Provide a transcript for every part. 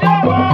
Hey,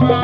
Bye.